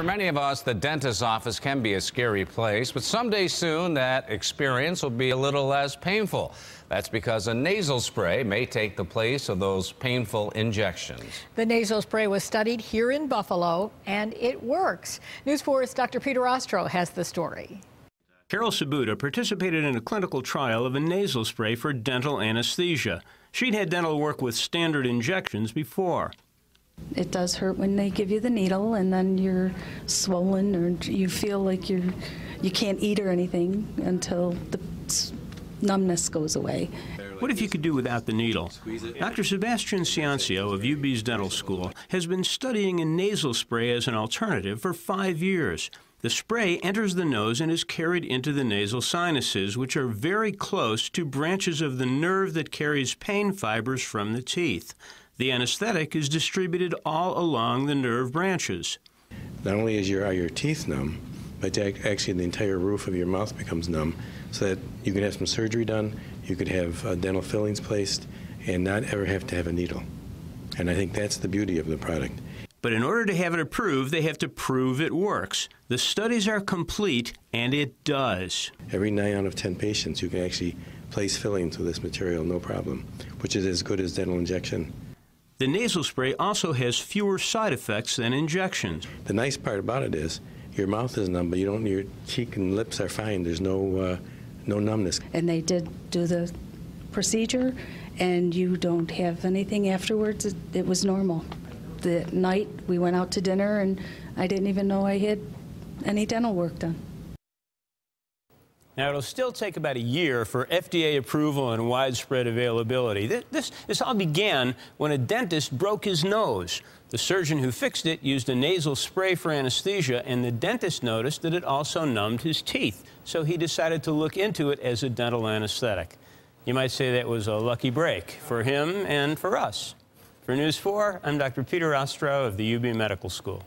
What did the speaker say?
For many of us, the dentist's office can be a scary place, but someday soon that experience will be a little less painful. That's because a nasal spray may take the place of those painful injections. The nasal spray was studied here in Buffalo, and it works. News 4's Dr. Peter Ostro has the story. Carol Sabuda participated in a clinical trial of a nasal spray for dental anesthesia. She'd had dental work with standard injections before. It does hurt when they give you the needle, and then you're swollen, or you feel like you're you can't eat or anything until the numbness goes away. What if you could do without the needle? Dr. Sebastian Ciancio of UB's Dental School has been studying a nasal spray as an alternative for five years. The spray enters the nose and is carried into the nasal sinuses, which are very close to branches of the nerve that carries pain fibers from the teeth. The anesthetic is distributed all along the nerve branches. Not only is your, are your teeth numb, but actually the entire roof of your mouth becomes numb so that you can have some surgery done, you could have uh, dental fillings placed, and not ever have to have a needle. And I think that's the beauty of the product. But in order to have it approved, they have to prove it works. The studies are complete, and it does. Every 9 out of 10 patients, you can actually place fillings with this material, no problem, which is as good as dental injection. The nasal spray also has fewer side effects than injections. The nice part about it is your mouth is numb, but you don't. Your cheek and lips are fine. There's no uh, no numbness. And they did do the procedure, and you don't have anything afterwards. It, it was normal. The night we went out to dinner, and I didn't even know I had any dental work done. Now, it'll still take about a year for FDA approval and widespread availability. This, this, this, all began when a dentist broke his nose. The surgeon who fixed it used a nasal spray for anesthesia, and the dentist noticed that it also numbed his teeth. So he decided to look into it as a dental anesthetic. You might say that was a lucky break for him and for us. For News 4, I'm Dr. Peter Ostro of the UB Medical School.